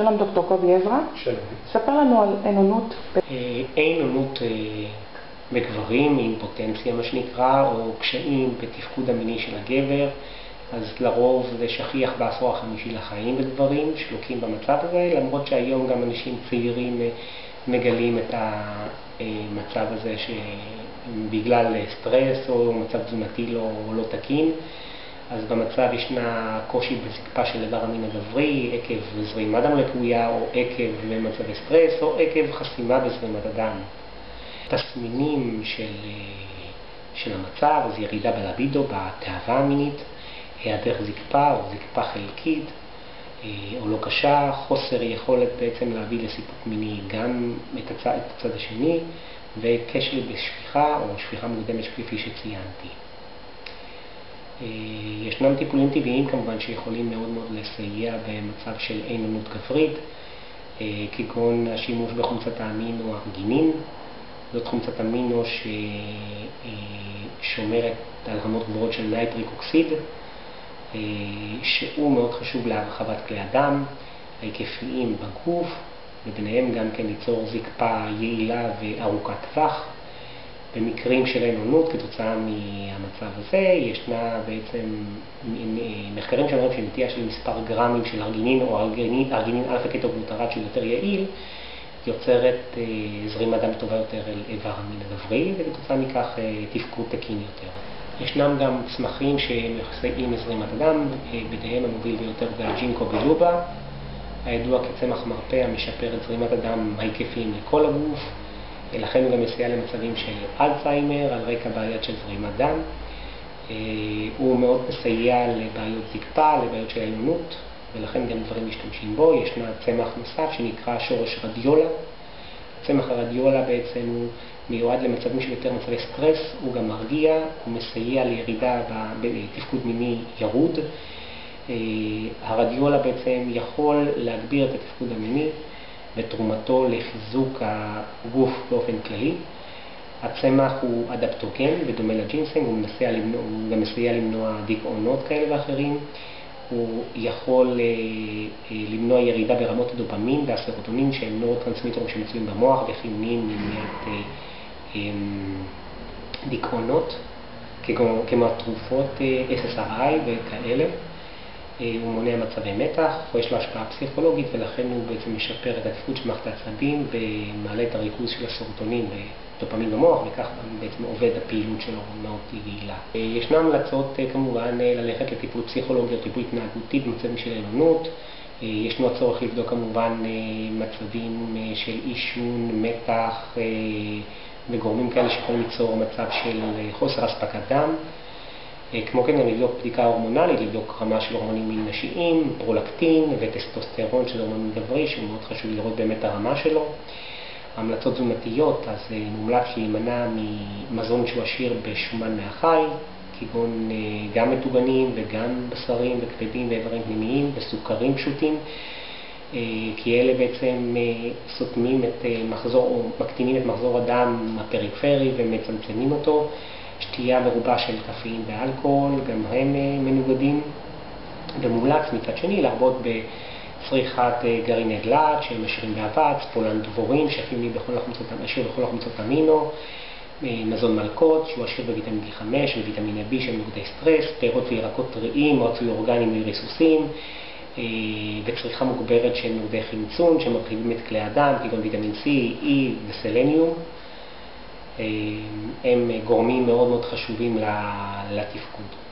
שלום דוקטור קובי עזרא. שלום. ספר לנו על אין-אונות. אין-אונות בגברים, אימפוטנציה מה שנקרא, או קשיים בתפקוד המיני של הגבר, אז לרוב זה שכיח בעשור החמישי לחיים בגברים שלוקים במצב הזה, למרות שהיום גם אנשים צעירים מגלים את המצב הזה שבגלל סטרס או מצב תזונתי לא, לא תקין. אז במצב ישנה קושי בזקפה של איבר המין הגברי עקב זרימת דם לקויה או עקב מצבי סטרס או עקב חסימה בזרימת הדם. תסמינים של, של המצב, אז ירידה בלבידו, בתאווה המינית, היעדר זקפה או זקפה חלקית או לא קשה, חוסר יכולת בעצם להביא לסיפוק מיני גם את הצד, את הצד השני וכשל בשפיכה או שפיכה מוקדמת כפי שציינתי. ישנם טיפולים טבעיים כמובן שיכולים מאוד מאוד לסייע במצב של אין אונות גברית, כגון השימוש בחומצת האמינו הארגינין, זאת חומצת אמינו ששומרת על רמות גבוהות של nitric oxide, שהוא מאוד חשוב להרחבת כלי הדם ההיקפיים בגוף, וביניהם גם כן ליצור זקפה יעילה וארוכת טווח. במקרים של אין-אונות כתוצאה מהמצב הזה, ישנה בעצם מחקרים שאומרים שנטילה של מספר גרמים של ארגינין או ארגינין, ארגינין אלפא קטוגלוטרט שהוא יותר יעיל, יוצרת אה, זרימת דם טובה יותר אל איבר המין הגברי, וכתוצאה מכך אה, תפקוד תקין יותר. ישנם גם צמחים שמסייעים לזרימת הדם, אה, ביניהם המוביל ביותר זה הג'ינקו בילובה, הידוע כצמח מרפא המשפר את זרימת הדם ההיקפיים לכל הגוף. לכן הוא גם מסייע למצבים של אלצהיימר על רקע בעיות של זרימת דם. אה, הוא מאוד מסייע לבעיות זקפה, לבעיות של עליונות, ולכן גם דברים משתמשים בו. ישנה צמח נוסף שנקרא שורש רדיולה. צמח הרדיולה בעצם הוא מיועד למצבים של יותר מצבי סטרס, הוא גם מרגיע, הוא מסייע לירידה בתפקוד מיני ירוד. אה, הרדיולה בעצם יכול להגביר את התפקוד המיני ותרומתו לחיזוק הגוף באופן כללי. הצמח הוא אדפטוגן, בדומה לג'ינסנג, הוא, למנוע, הוא גם מסייע למנוע דיכאונות כאלה ואחרים. הוא יכול אה, אה, למנוע ירידה ברמות הדופמין והסרוטונין שהם נורוטרנסמיטורים שמצויים במוח וחיוניים למניעת אה, דיכאונות, כמו התרופות SSRI וכאלה. הוא מונע מצבי מתח, או יש לו השפעה פסיכולוגית ולכן הוא בעצם משפר את התפקוד של מערכת העצבים ומעלה את הריכוז של הסרוטונין ודופמין במוח וכך בעצם עובד הפעילות שלו מאוד יעילה. ישנן המלצות כמובן ללכת לטיפול פסיכולוגי או טיפול התנהגותי במצבים של עליונות. ישנו הצורך לבדוק כמובן מצבים של עישון, מתח וגורמים כאלה שיכולים ליצור מצב של חוסר אספקת דם. אה, כמו כן גם לבדוק בדיקה הורמונלית, לבדוק רמה של הורמונים מין נשיים, פרולקטין וטסטוסטרון של הורמון גברי, שהוא מאוד חשוב לראות באמת הרמה שלו. המלצות תזונתיות, אז אה, מומלץ להימנע ממזון שהוא עשיר בשומן מהחי, כגון אה, גם מטוגנים וגם בשרים וכבדים ואיברים פנימיים וסוכרים פשוטים, כי אלה בעצם סותמים את מחזור, או מקטינים את מחזור הדם הפריפרי ומצמצמים אותו. שתייה מרובה של קפאין ואלכוהול, גם הם אה, מנוגדים, ומומלץ מצד שני להרבות בצריכת אה, גרעיני דלעת שהם עשירים באבץ, פולן דבורים שחיוני בכל החומצות, עשיר בכל החומצות אמינו, אה, מזון מלקות שהוא עשיר בוויטמין B5 וויטמין B של נוגדי סטרס, פירות וירקות טריים, רצוי אורגניים וריסוסים, וצריכה מוגברת של נוגדי חמצון שמרחיבים את כלי הדם, כגון ויטמין C, E וסלניום. הם גורמים מאוד מאוד חשובים לתפקוד.